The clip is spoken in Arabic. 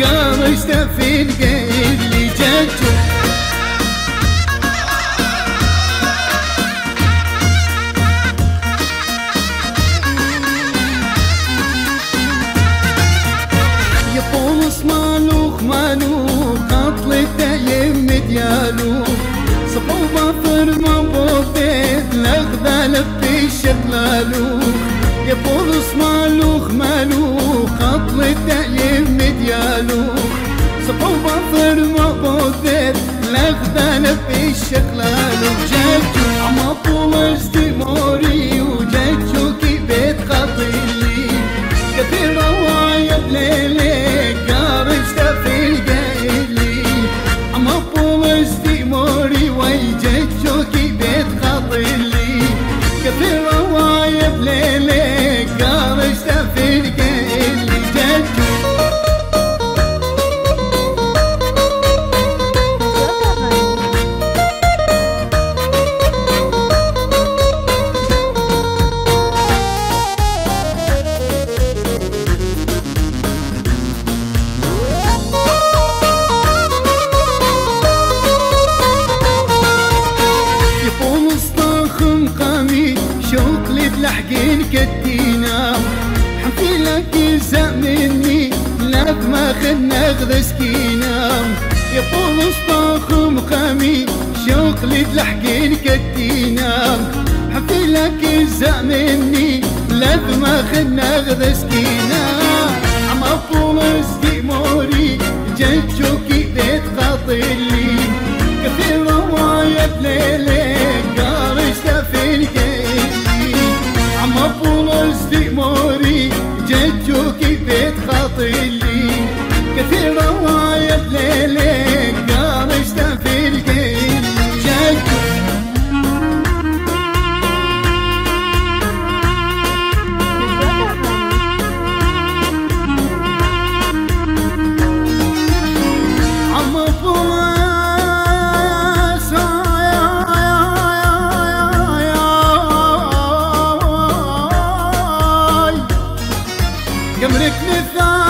قرشت في القيل ججو يقول مالوخ مالوخ قتلته يم ديالوخ صفوبة فرما بوفيت لغذا في الشغلالوخ يقول مالوخ مالوخ قتلته يم ديالوخ صفوبة فرما بوفيت لغذا في الشغلالوخ جاكو عما طول استموري لي بلحقين كتينا حفي لك يزا مني لك ما خدنا غذا سكينة يقول اسطاخم قامي شوق لي بلحقين كتينا حفي لك يزا مني لك ما خدنا غذا سكينة عم طول استموري جنشوكي بيت خاطري كثير رواية بليلك signify